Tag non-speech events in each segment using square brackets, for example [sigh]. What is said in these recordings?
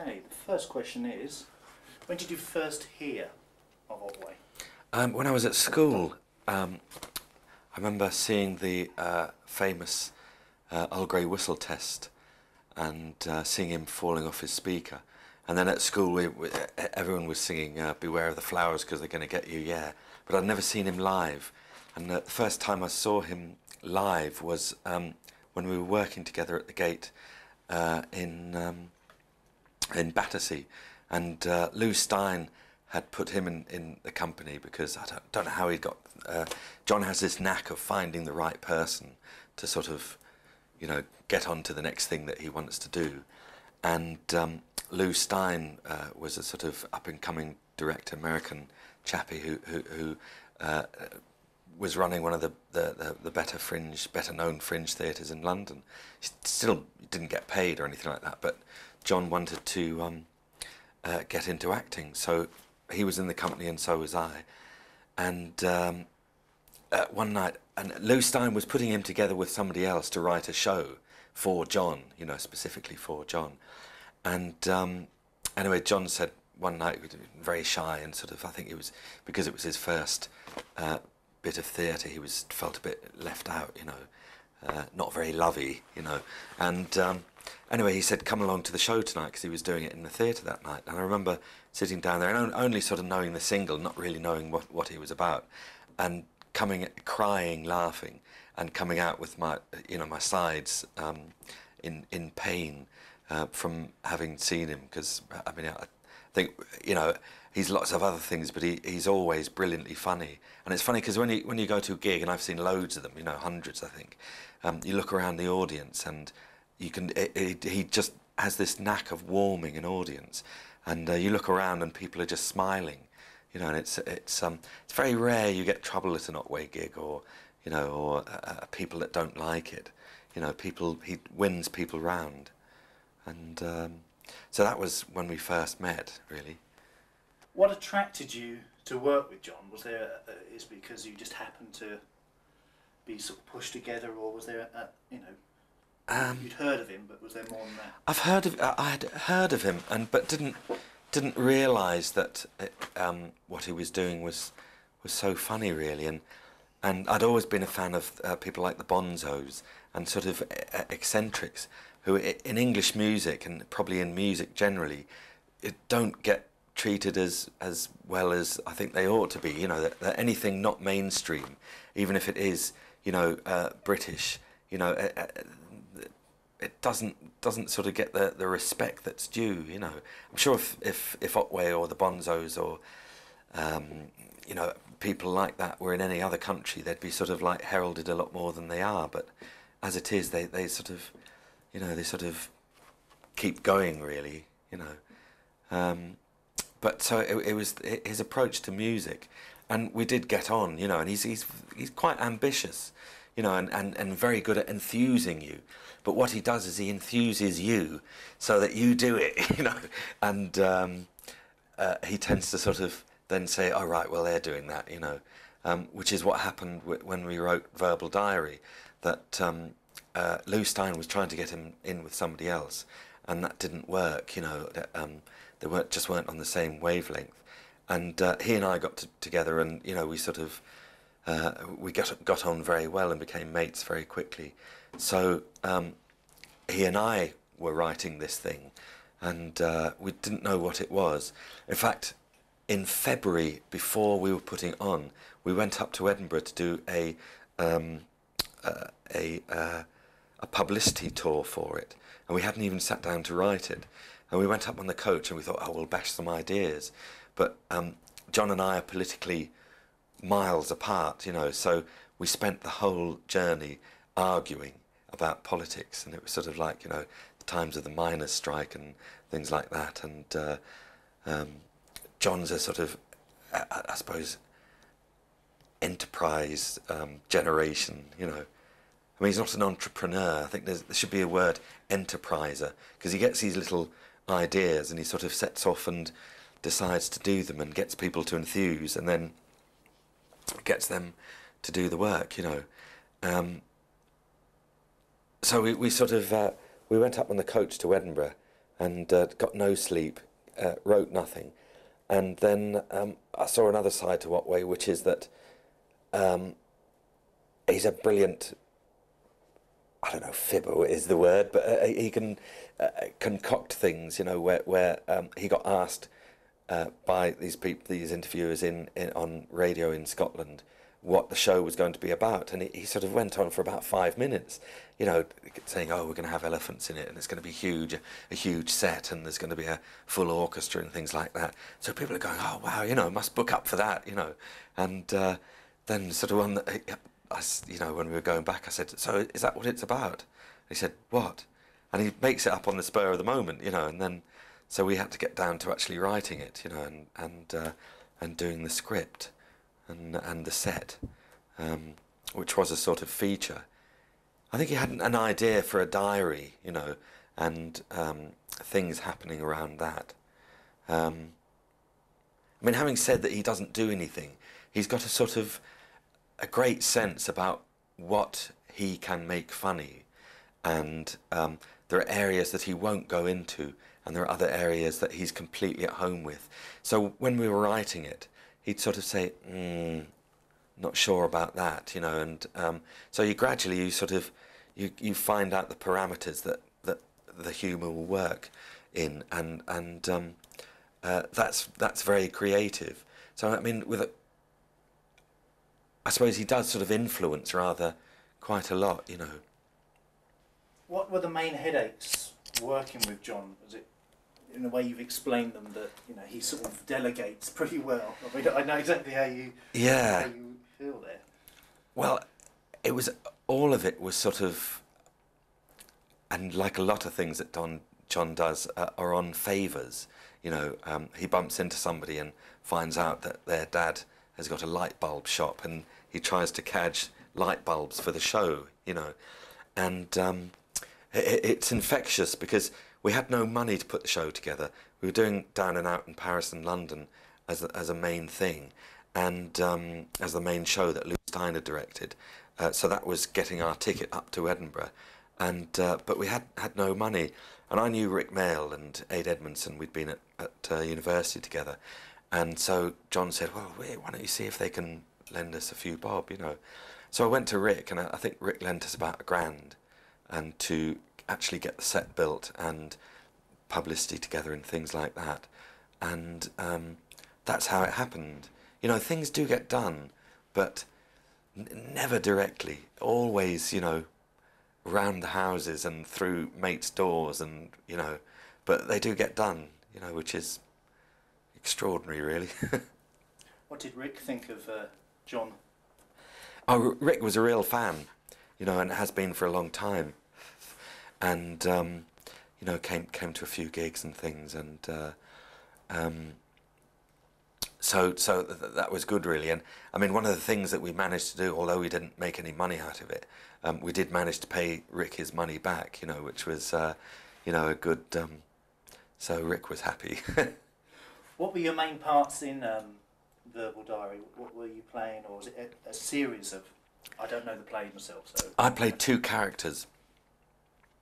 Okay, the first question is, when did you first hear of Otway? Um, when I was at school, um, I remember seeing the uh, famous uh, Old Grey Whistle Test and uh, seeing him falling off his speaker. And then at school, we, we, everyone was singing uh, "Beware of the Flowers" because they're going to get you, yeah. But I'd never seen him live, and the first time I saw him live was um, when we were working together at the Gate uh, in um, in Battersea, and uh, Lou Stein had put him in, in the company because I don't, don't know how he got. Uh, John has this knack of finding the right person to sort of, you know, get on to the next thing that he wants to do, and um, Lou Stein uh, was a sort of up and coming director, American chappie who who, who uh, was running one of the, the, the, the, better fringe, better known fringe theatres in London. He still didn't get paid or anything like that, but John wanted to um, uh, get into acting, so he was in the company and so was I. And um, uh, one night, and Lou Stein was putting him together with somebody else to write a show for John, you know, specifically for John. And um, anyway, John said one night, very shy and sort of, I think it was because it was his first uh, bit of theatre, he was felt a bit left out, you know, uh, not very lovey, you know. And um, anyway, he said, come along to the show tonight because he was doing it in the theatre that night. And I remember sitting down there and only sort of knowing the single, not really knowing what, what he was about, and coming, crying, laughing, and coming out with my, you know, my sides um, in, in pain uh, from having seen him because, I mean, I think, you know, he's lots of other things, but he, he's always brilliantly funny. And it's funny because when you when you go to a gig, and I've seen loads of them, you know, hundreds, I think. Um, you look around the audience, and you can. It, it, he just has this knack of warming an audience, and uh, you look around, and people are just smiling, you know. And it's it's um it's very rare you get trouble at an Otway gig, or you know, or uh, uh, people that don't like it. You know, people he wins people round, and um, so that was when we first met, really. What attracted you to work with John? Was there a, is because you just happened to be sort of pushed together, or was there a, you know? Um, you'd heard of him, but was there more than that? I've heard of I had heard of him, and but didn't didn't realise that it, um, what he was doing was was so funny, really, and and I'd always been a fan of uh, people like the Bonzos and sort of uh, eccentrics who, in English music and probably in music generally, it don't get treated as as well as I think they ought to be. You know, that, that anything not mainstream, even if it is, you know, uh, British, you know, uh, uh, it doesn't doesn't sort of get the, the respect that's due. You know, I'm sure if if if Otway or the Bonzos or um, you know people like that were in any other country, they'd be sort of like heralded a lot more than they are. But as it is, they they sort of, you know, they sort of keep going really. You know. Um, but so it, it, was his approach to music, and we did get on, you know. And he's he's he's quite ambitious, you know, and, and, and very good at enthusing you. But what he does is he enthuses you so that you do it, [laughs] you know. And um, uh, he tends to sort of then say, "Oh right, well they're doing that," you know, um, which is what happened when we wrote Verbal Diary. That um, uh, Lou Stein was trying to get him in with somebody else, and that didn't work, you know. Um, they weren't just weren't on the same wavelength. And uh, he and I got to, together, and you know, we sort of uh, we got got on very well and became mates very quickly. So um, he and I were writing this thing, and uh, we didn't know what it was. In fact, in February, before we were putting on, we went up to Edinburgh to do a um, uh, a uh, a publicity tour for it, and we hadn't even sat down to write it. And we went up on the coach and we thought, oh, we'll bash some ideas. But um, John and I are politically miles apart, you know, so we spent the whole journey arguing about politics. And it was sort of like, you know, the times of the miners' strike and things like that. And uh, um, John's a sort of, I, I suppose, enterprise um, generation, you know. I mean, he's not an entrepreneur. I think there should be a word enterpriser because he gets these little ideas and he sort of sets off and decides to do them and gets people to enthuse and then gets them to do the work, you know. Um, so we, we sort of uh, we went up on the coach to Edinburgh and uh, got no sleep, uh, wrote nothing. And then um, I saw another side to Otway, which is that um, he's a brilliant, I don't know, fibber is the word, but uh, he can uh, concoct things, you know, where, where um, he got asked uh, by these people, these interviewers in, in on radio in Scotland, what the show was going to be about, and he, he sort of went on for about five minutes, you know, saying, "Oh, we're going to have elephants in it, and it's going to be huge, a huge set, and there's going to be a full orchestra and things like that." So people are going, "Oh, wow, you know, must book up for that," you know, and uh, then sort of on, the, I, you know, when we were going back, I said, "So is that what it's about?" he said, "What?" And he makes it up on the spur of the moment, you know, and then so we had to get down to actually writing it, you know, and and uh, and doing the script and and the set, um, which was a sort of feature. I think he had an idea for a diary, you know, and um, things happening around that. Um, I mean, having said that he doesn't do anything, he's got a sort of a great sense about what he can make funny, and um, there are areas that he won't go into, and there are other areas that he's completely at home with. So when we were writing it, he'd sort of say, mm, "Not sure about that," you know, and um, so you gradually you sort of you you find out the parameters that that the humour will work in, and and um, uh, that's that's very creative. So I mean, with a, I suppose he does sort of influence rather quite a lot, you know. What were the main headaches working with John? Was it in the way you've explained them that you know he sort of delegates pretty well. I mean, I know exactly how you yeah how you feel there. Well, it was all of it was sort of, and like a lot of things that Don John does uh, are on favors. You know, um, he bumps into somebody and finds out that their dad has got a light bulb shop, and he tries to catch light bulbs for the show. You know, and um, it, it's infectious because we had no money to put the show together. We were doing Down and Out in Paris and London as a, as a main thing, and um, as the main show that Lou Steiner directed. Uh, so that was getting our ticket up to Edinburgh, and uh, but we had had no money. And I knew Rik Mayall and Ade Edmondson. We'd been at, at uh, university together, and so John said, "Well, wait, why don't you see if they can lend us a few bob?" You know. So I went to Rik, and I, I think Rik lent us about a grand, and to actually get the set built and publicity together and things like that. And um, that's how it happened. You know, things do get done, but never directly. Always, you know, round the houses and through mates' doors, and you know, but they do get done. You know, which is extraordinary, really. [laughs] what did Rik think of uh, John? Oh, Rik was a real fan, you know, and has been for a long time and um, you know came came to a few gigs and things, and uh, um, so so th- that was good really. And I mean, one of the things that we managed to do, although we didn't make any money out of it, um, we did manage to pay Rik his money back. You know, which was uh, you know a good. Um, so Rik was happy. [laughs] what were your main parts in um, Verbal Diary? What were you playing, or was it a, a series of? I don't know the play myself, so. I played two characters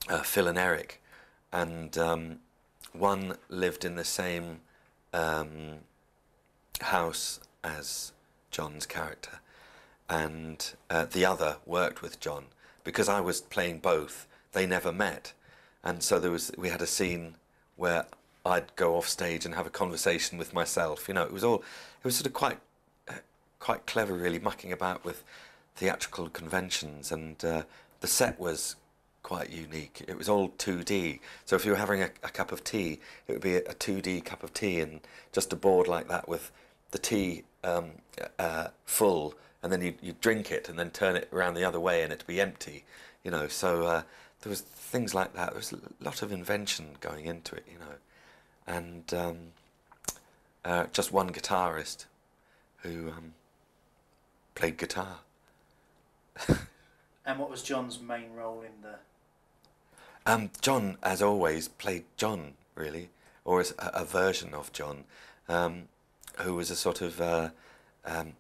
uh, Phil and Eric, and um, one lived in the same um, house as John's character, and uh, the other worked with John because I was playing both. They never met, and so there was we had a scene where I'd go off stage and have a conversation with myself. You know, it was all it was sort of quite uh, quite clever, really mucking about with theatrical conventions, and uh, the set was quite unique. It was all 2D. So if you were having a, a cup of tea, it would be a, a, 2D cup of tea and just a board like that with the tea um, uh, full, and then you you drink it and then turn it around the other way and it'd be empty. You know, so uh, there was things like that. There was a lot of invention going into it. You know, and um, uh, just one guitarist who um, played guitar. [laughs] and what was John's main role in the um, John, as always, played John, really, or a, a version of John, um, who was a sort of uh, um,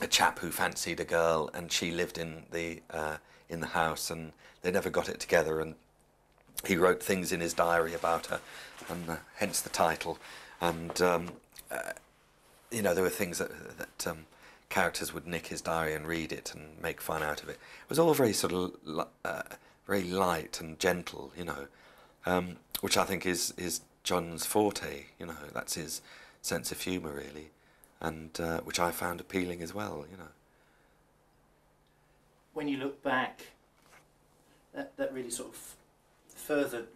a chap who fancied a girl, and she lived in the uh, in the house, and they never got it together, and he wrote things in his diary about her, and uh, hence the title. And um, uh, you know, there were things that that um, characters would nick his diary and read it and make fun out of it. It was all very sort of uh, very light and gentle, you know, um, which I think is is John's forte. You know, that's his sense of humour really, and uh, which I found appealing as well. You know. When you look back, that that really sort of furthered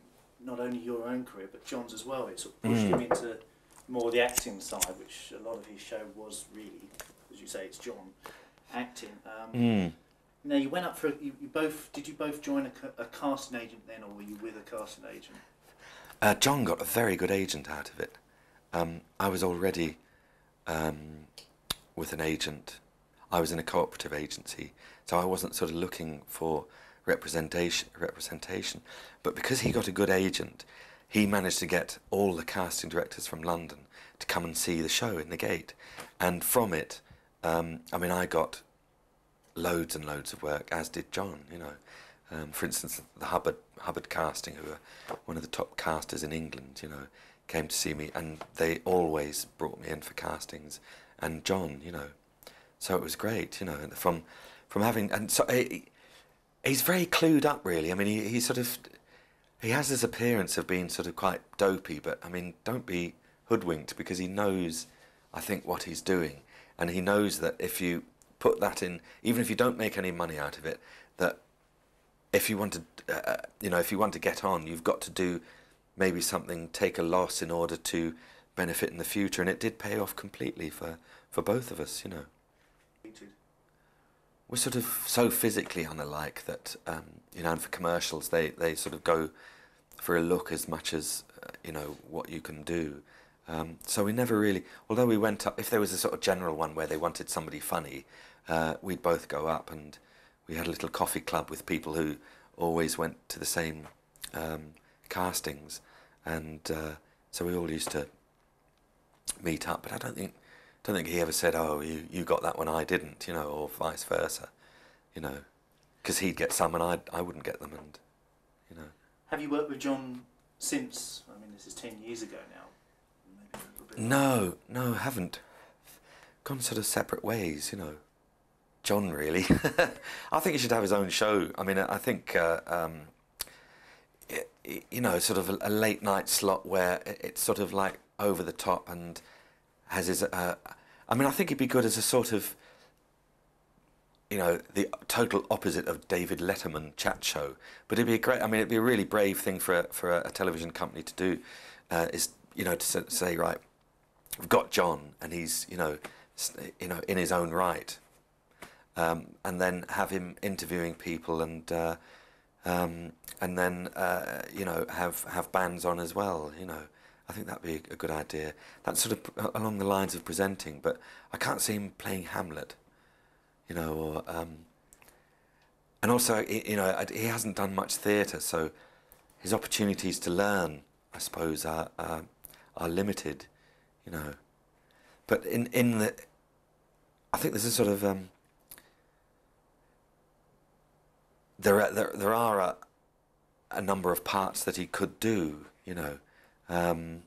not only your own career but John's as well. It sort of pushed mm. him into more the acting side, which a lot of his show was really, as you say, it's John acting. Um, mm. Now you went up for you, you, both. Did you both join a, a, casting agent then, or were you with a casting agent? Uh, John got a very good agent out of it. Um, I was already um, with an agent. I was in a cooperative agency, so I wasn't sort of looking for representation. Representation, but because he got a good agent, he managed to get all the casting directors from London to come and see the show in the gate, and from it, um, I mean, I got loads and loads of work, as did John. You know, um, for instance, the Hubbard Hubbard casting, who are one of the top casters in England, you know, came to see me, and they always brought me in for castings. And John, you know, so it was great, you know, from from having and so he, he's very clued up, really. I mean, he he sort of he has this appearance of being sort of quite dopey, but I mean, don't be hoodwinked because he knows, I think, what he's doing, and he knows that if you put that in, even if you don't make any money out of it, that if you want to, uh, uh, you know, if you want to get on, you've got to do maybe something, take a loss in order to benefit in the future, and it did pay off completely for for both of us, you know. We're sort of so physically unalike that, um, you know, and for commercials, they, they sort of go for a look as much as, uh, you know, what you can do. Um, so we never really, although we went up, if there was a sort of general one where they wanted somebody funny, uh, we'd both go up and we had a little coffee club with people who always went to the same um, castings, and uh, so we all used to meet up. But I don't think, don't think he ever said, "Oh, you you got that one, I didn't," you know, or vice versa, you know, because he'd get some and I I wouldn't get them, and you know. Have you worked with John since? I mean, this is ten years ago now. No, no, haven't. Gone sort of separate ways, you know. John, really. [laughs] I think he should have his own show. I mean, I think, uh, um, it, you know, sort of a, a, late night slot where it's sort of like over the top and has his. Uh, I mean, I think he'd be good as a sort of, you know, the total opposite of David Letterman chat show. But it'd be a great. I mean, it'd be a really brave thing for a, for a, a television company to do. Uh, is you know to say right, we've got John and he's you know, you know in his own right um, and then have him interviewing people and uh, um, and then uh, you know have have bands on as well. You know, I think that'd be a good idea. That's sort of along the lines of presenting, but I can't see him playing Hamlet. You know, or um, and also you know he hasn't done much theatre, so his opportunities to learn, I suppose, are are, are limited. You know, but in in the I think there's a sort of um, there are, there, there are a, a number of parts that he could do, you know, um,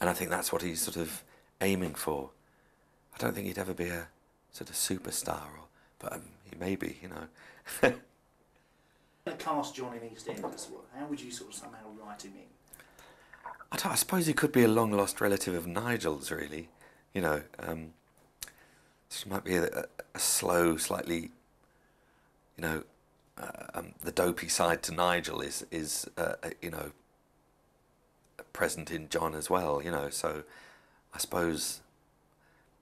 and I think that's what he's sort of aiming for. I don't think he'd ever be a sort of superstar, or, but um, he may be, you know. [laughs] cast John in EastEnders, how would you sort of somehow write him in? I, I, suppose he could be a long lost relative of Nigel's, really. You know, um, so might be a, a, slow, slightly you know, uh, um, the dopey side to Nigel is is uh, uh, you know present in John as well. You know, so I suppose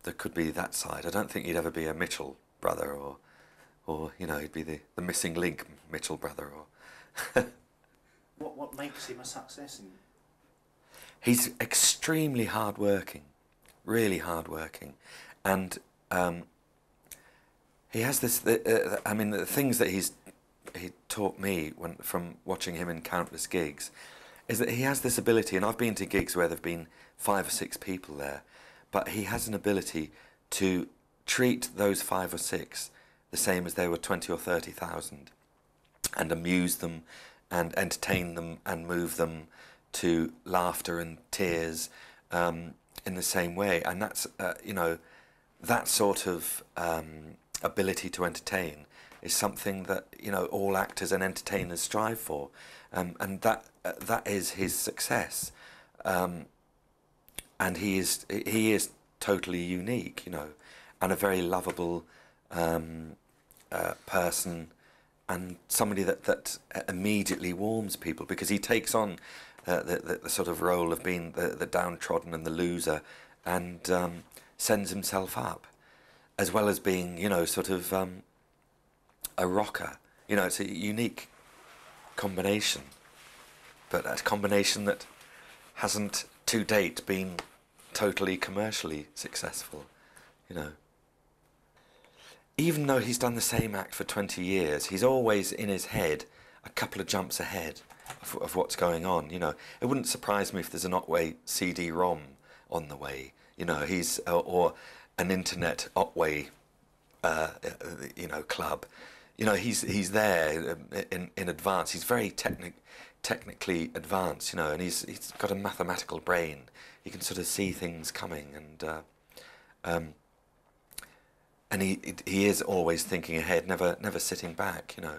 there could be that side. I don't think he'd ever be a Mitchell brother or or you know he'd be the, the missing link Mitchell brother or. [laughs] what what makes him a success? In... He's extremely hardworking, really hardworking, and um, he has this. Uh, I mean, the things that he's he taught me when from watching him in countless gigs is that he has this ability, and I've been to gigs where there've been five or six people there, but he has an ability to treat those five or six the same as they were twenty or thirty thousand, and amuse them, and entertain them and move them to laughter and tears um, in the same way. And that's, uh, you know, that sort of um, ability to entertain is something that, you know, all actors and entertainers strive for. Um, and that, uh, that is his success. Um, and he is, he is totally unique, you know, and a very lovable um, uh, person and somebody that, that immediately warms people because he takes on uh, the, the, the, sort of role of being the, the downtrodden and the loser and um, sends himself up as well as being, you know, sort of um, a rocker. You know, it's a unique combination, but a combination that hasn't to date been totally commercially successful, you know even though he's done the same act for 20 years, he's always in his head a couple of jumps ahead of, of what's going on. You know, it wouldn't surprise me if there's an Otway CD-ROM on the way. You know, he's or an internet Otway, uh, you know, club. You know, he's he's there um, in in advance. He's very technic, technically advanced. You know, and he's he's got a mathematical brain. He can sort of see things coming and. Uh, um, and he he is always thinking ahead, never never sitting back, you know,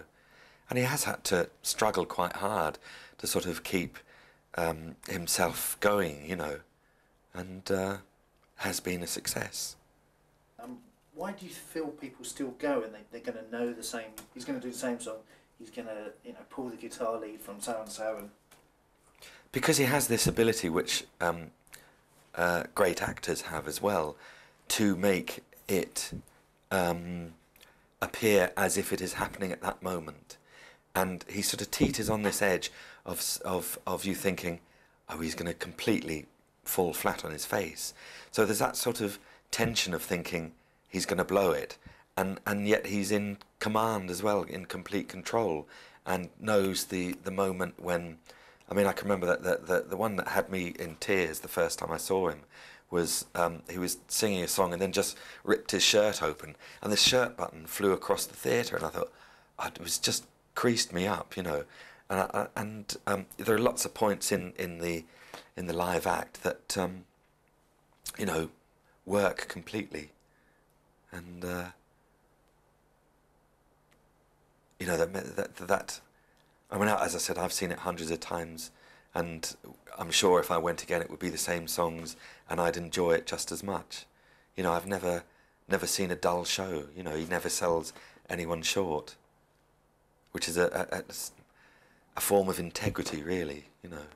and he has had to struggle quite hard to sort of keep um, himself going, you know, and uh, has been a success. Why do you feel people still go and they, they're going to know the same? He's going to do the same song. He's going to you know pull the guitar lead from so and so and. Because he has this ability, which um, uh, great actors have as well, to make it um, appear as if it is happening at that moment. And he sort of teeters on this edge of, of, of you thinking, oh, he's going to completely fall flat on his face. So there's that sort of tension of thinking he's going to blow it. And, and yet he's in command as well, in complete control, and knows the, the moment when. I mean, I can remember that the, the, the one that had me in tears the first time I saw him was um, he was singing a song and then just ripped his shirt open, and the shirt button flew across the theatre, and I thought it was just creased me up, you know. And I, and um, there are lots of points in, in the in the live act that um, you know work completely, and uh, you know that, that that I mean, as I said, I've seen it hundreds of times and I'm sure if I went again, it would be the same songs, and I'd enjoy it just as much. You know, I've never never seen a dull show. You know, he never sells anyone short, which is a, a, a form of integrity, really. You know,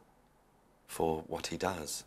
for what he does.